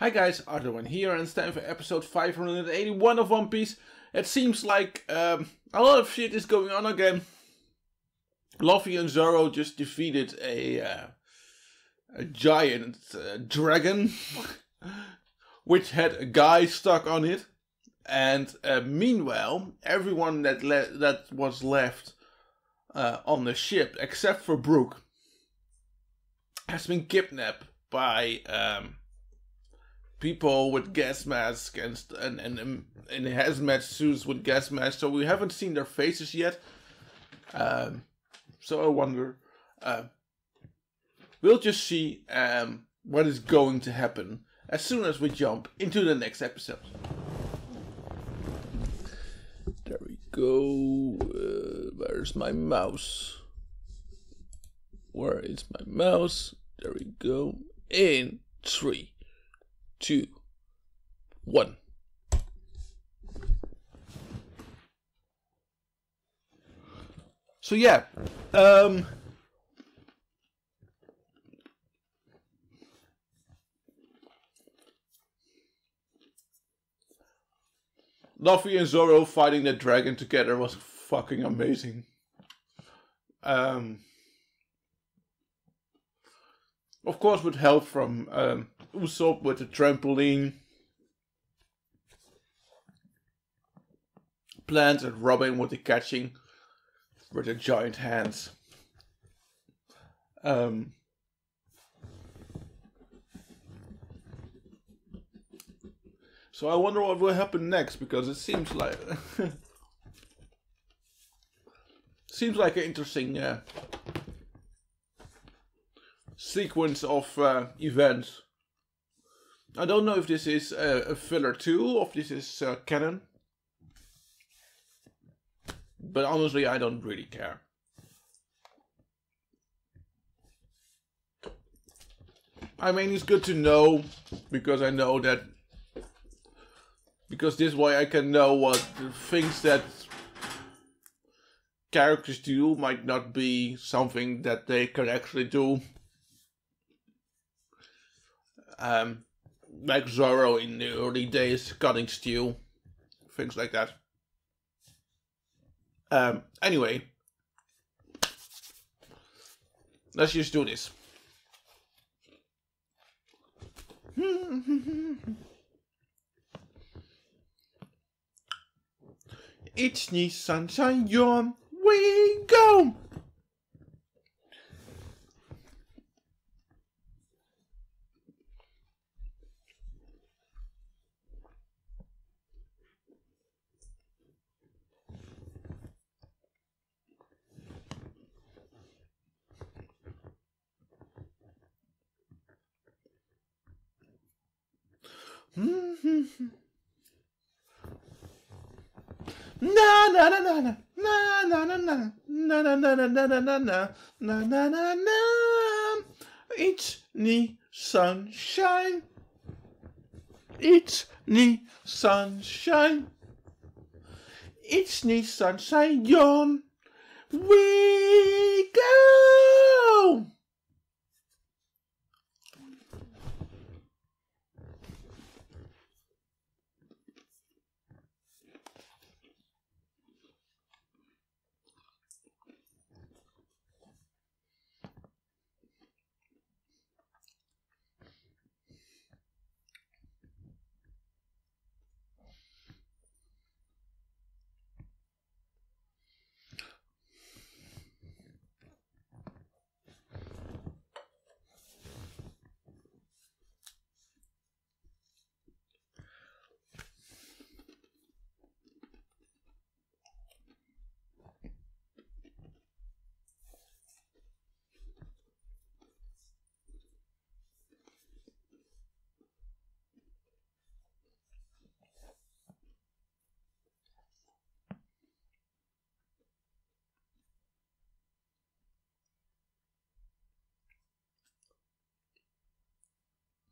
Hi guys, Ardawen here and it's time for episode 581 of One Piece. It seems like um, a lot of shit is going on again. Luffy and Zoro just defeated a, uh, a giant uh, dragon, which had a guy stuck on it. And uh, meanwhile, everyone that that was left uh, on the ship, except for Brook, has been kidnapped by um, people with gas masks and and and, and hazmat suits with gas masks. So we haven't seen their faces yet. Um, so I wonder. Uh, we'll just see um, what is going to happen as soon as we jump into the next episode. There we go. Uh, where's my mouse? Where is my mouse? There we go. In three, two, one. So yeah, um, Luffy and Zoro fighting the dragon together was fucking amazing. Um, of course, with help from um, Usopp with the trampoline, Plant and Robin with the catching with the giant hands. Um, so I wonder what will happen next because it seems like seems like an interesting uh, sequence of uh, events. I don't know if this is a, a filler too or if this is uh, canon. But honestly, I don't really care. I mean, it's good to know because I know that because this way I can know what things that characters do might not be something that they can actually do. Um, like Zoro in the early days, cutting steel, things like that. Um, anyway, let's just do this. It's sunshine, yawn. We go. Na na na na na na na na na na na na na na na na na na na na It's me sunshine. It's me sunshine. It's me sunshine yawn. We go.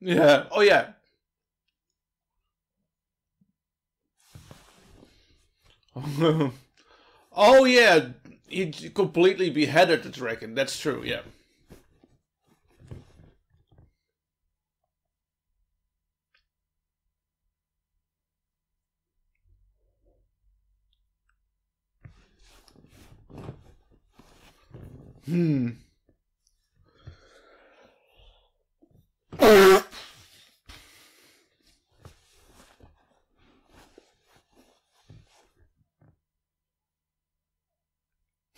Yeah. Oh yeah. oh yeah, he completely beheaded the dragon. That's true. Yeah. Hmm.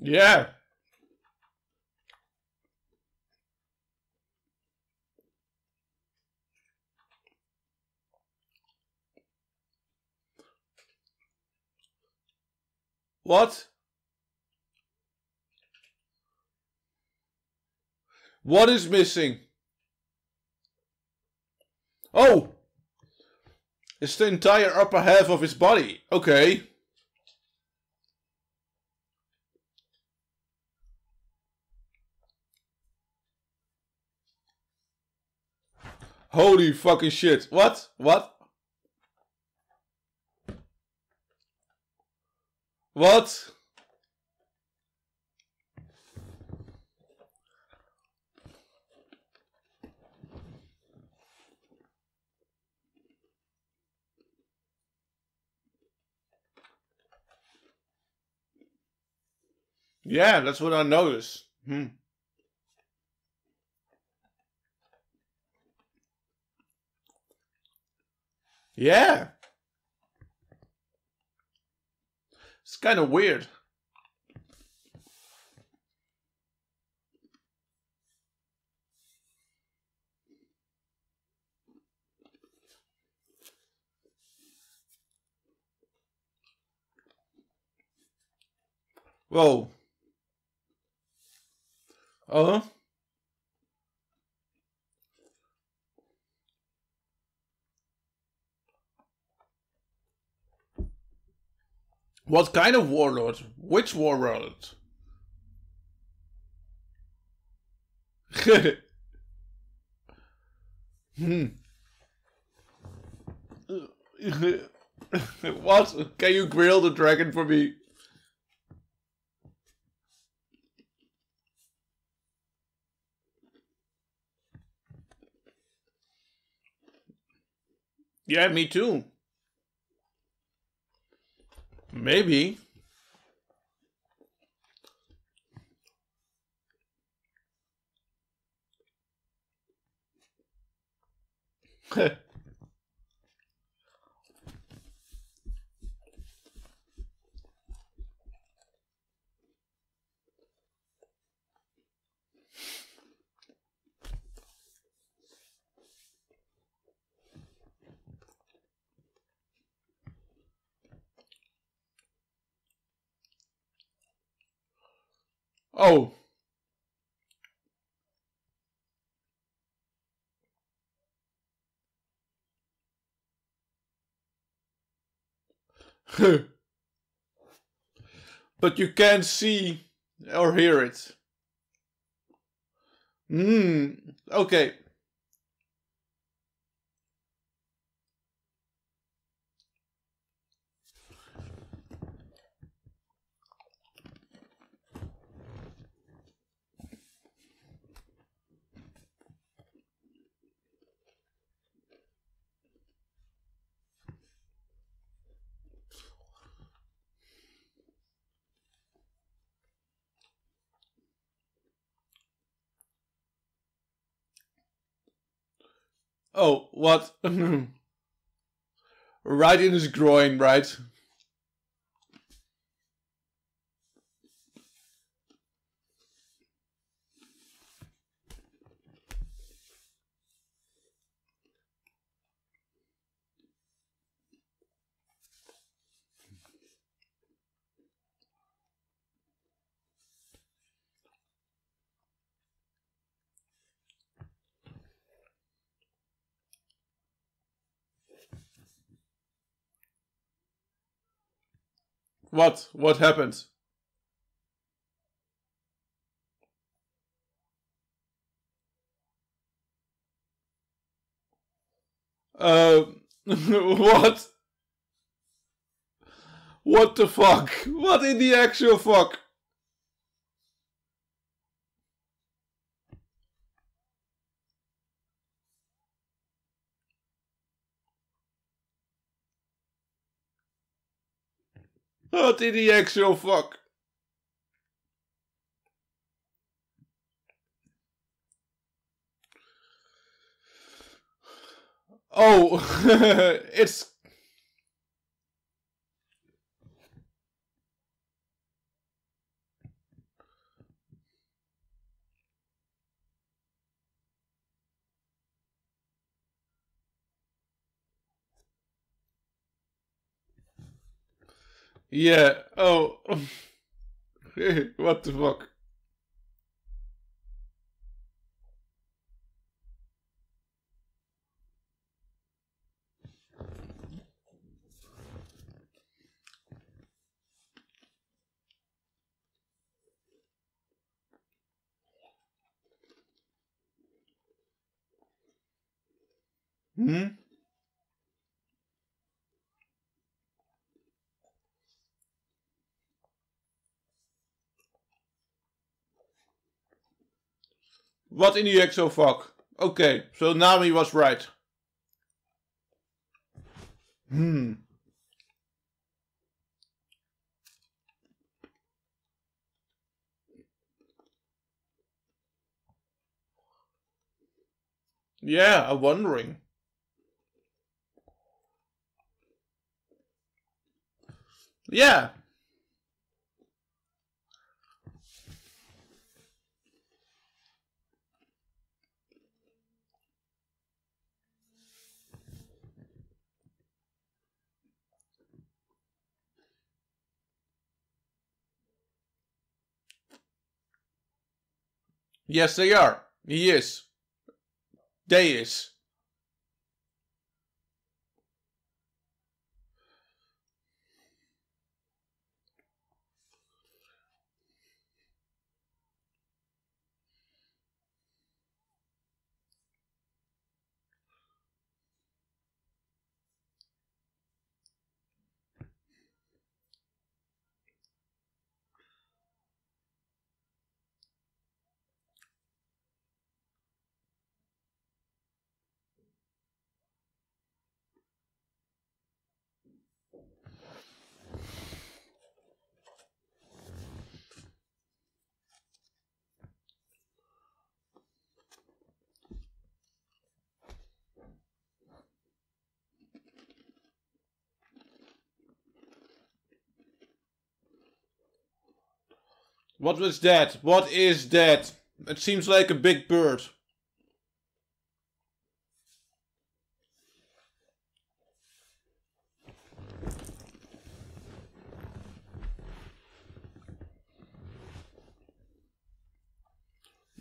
Yeah. What? What is missing? Oh! It's the entire upper half of his body. Okay. Holy fucking shit. What? What? What? Yeah, that's what I noticed. Hmm. Yeah. It's kind of weird. Whoa. Uh huh. What kind of warlord? Which warlord? hmm. what? Can you grill the dragon for me? Yeah, me too. Maybe. oh. but you can't see or hear it. Hmm. Okay. Oh, what? right in his groin, right? What? What happened? Uh, what? What the fuck? What in the actual fuck? In the actual fuck? Oh, it's Yeah. Oh. what the fuck? Hmm? What in the exo fuck? Okay, so Nami was right. Hmm. Yeah, I'm wondering. Yeah. Yes, they are. He is. They is. What was that? What is that? It seems like a big bird.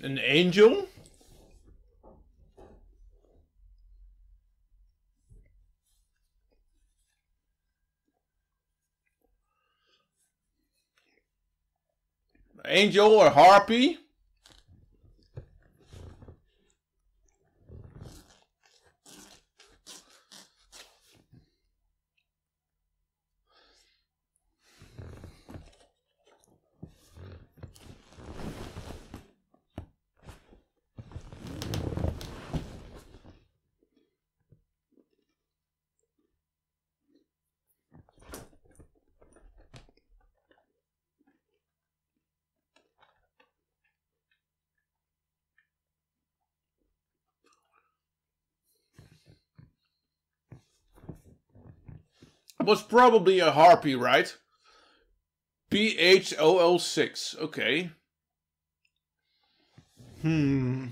An angel? Angel or Harpy? Was probably a harpy, right? B H O L 6. Okay. Hmm.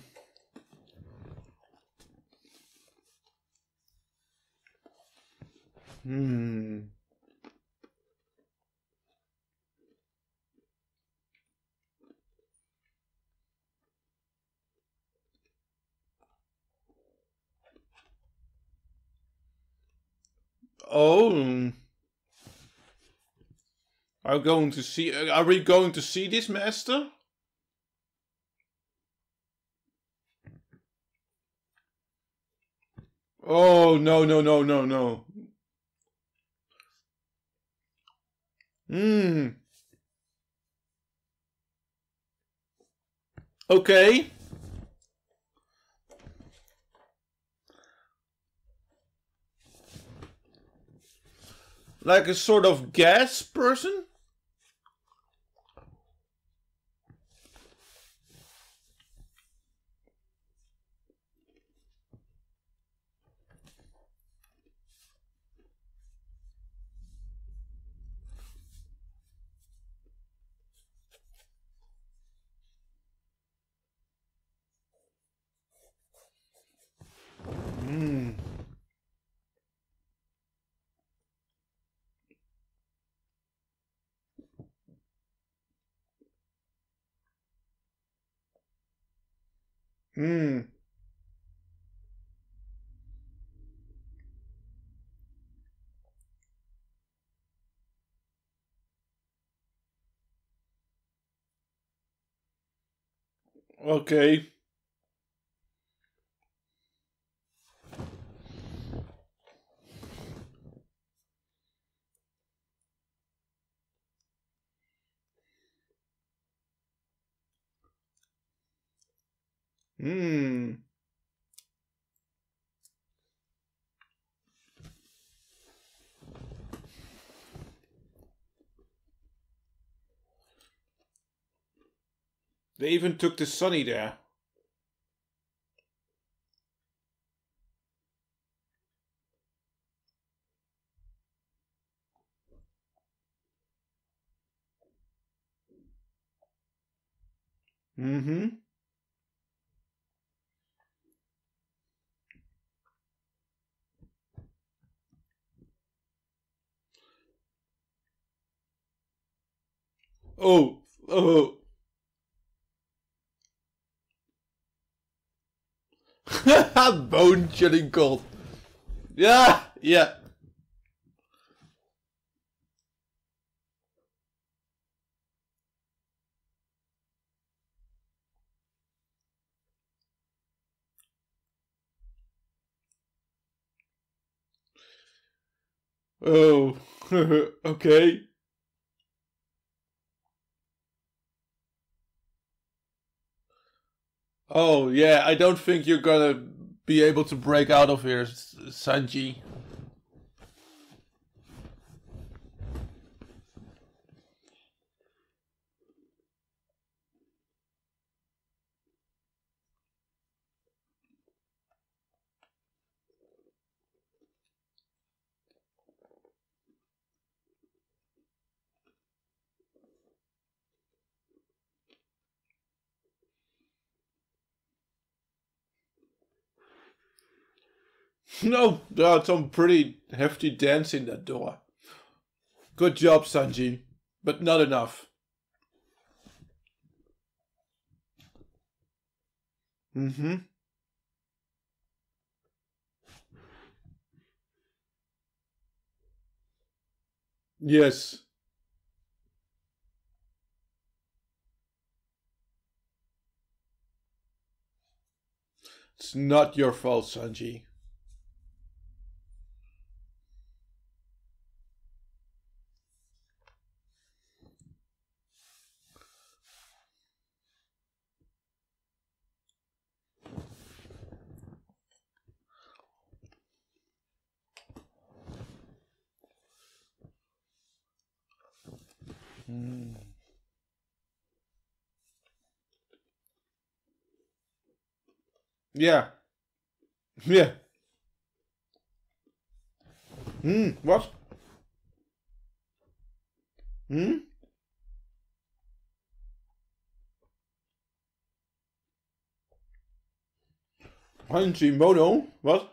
Hmm. Oh. Are going to see? Are we going to see this master? Oh, no, no, no, no, no. Hmm. Okay. Like a sort of gas person? Hmm. Okay. Hmm. They even took the Sunny there. Mm-hmm. Oh, oh. Bone chilling cold. Yeah, yeah. Oh, okay. Oh, yeah, I don't think you're gonna be able to break out of here, Sanji. No, there are some pretty hefty dents in that door. Good job, Sanji, but not enough. Mm-hmm. Yes. It's not your fault, Sanji. Mm. Yeah. Yeah. Hmm, what? Hmm? Hanji Mono? Wat?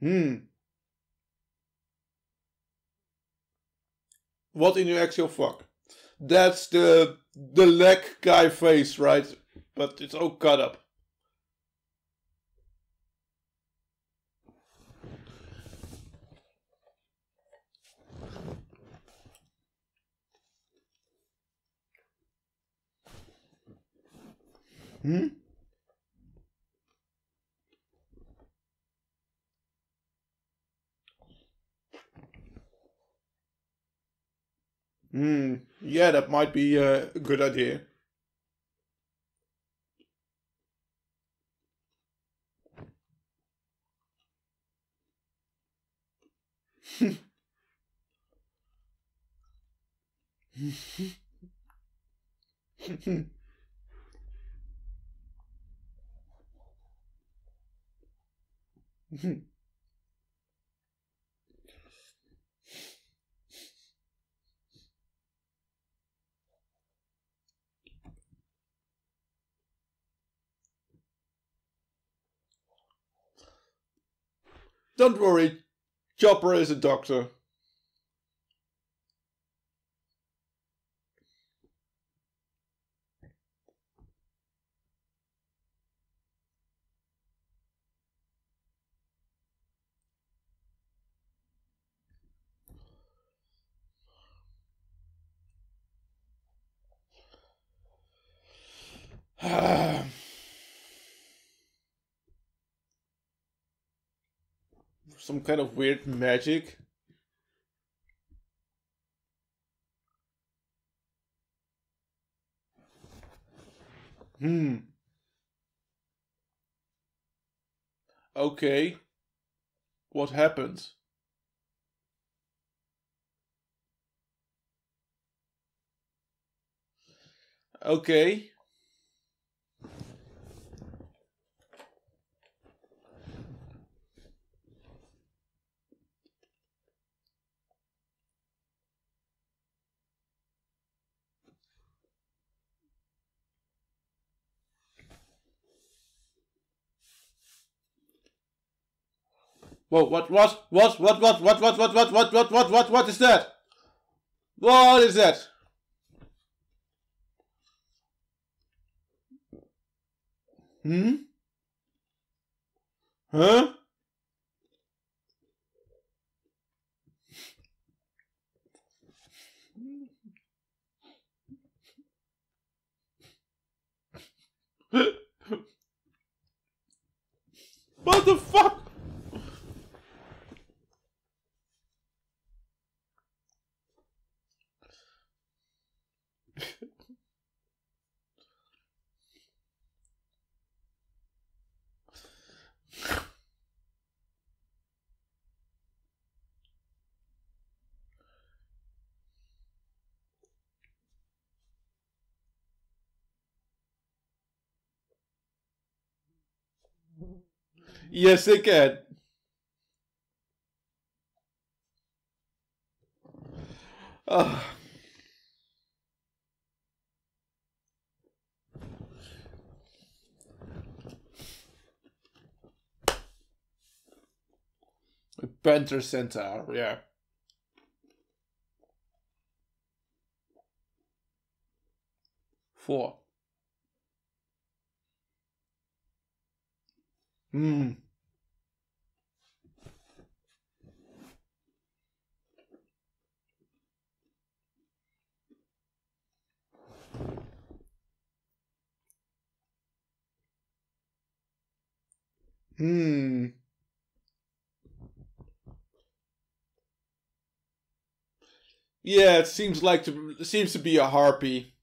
Hmm. What in the actual fuck? That's the the leg guy face, right? But it's all cut up. Hmm? Hmm. Yeah, that might be a good idea. Don't worry, Chopper is a doctor. Some kind of weird magic. Hmm. Okay. What happened? Okay. Whoa, what, what, what, what, what, what, what, what, what, what, what, what, what, what is that? What is that? Hmm? Huh? what the fuck? Yes, it can. Oh. Panther Centaur, yeah. Four. Hmm. Hmm. Yeah, it seems like to it seems to be a harpy.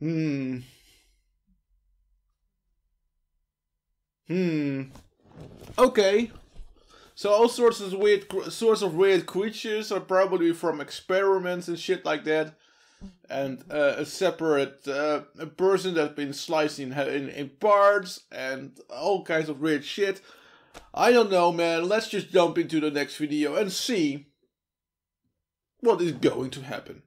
Hmm. Hmm. Okay. So all sorts of weird sorts of weird creatures are probably from experiments and shit like that. And uh, a separate uh, a person that's been sliced in, in in parts and all kinds of weird shit. I don't know, man. Let's just jump into the next video and see what is going to happen.